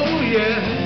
Oh, yeah.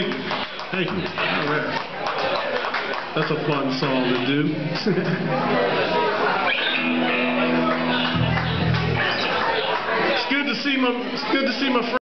Thank you. Thank you. Right. That's a fun song to do. it's good to see my it's good to see my friend.